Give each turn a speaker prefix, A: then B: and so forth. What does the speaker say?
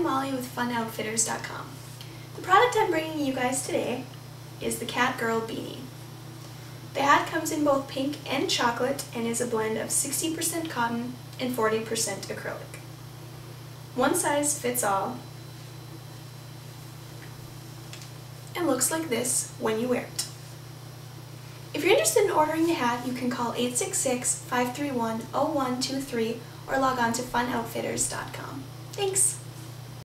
A: I'm Molly with FunOutfitters.com. The product I'm bringing you guys today is the Cat Girl Beanie. The hat comes in both pink and chocolate and is a blend of 60% cotton and 40% acrylic. One size fits all and looks like this when you wear it. If you're interested in ordering the hat, you can call 866-531-0123 or log on to funoutfitters.com. Thanks!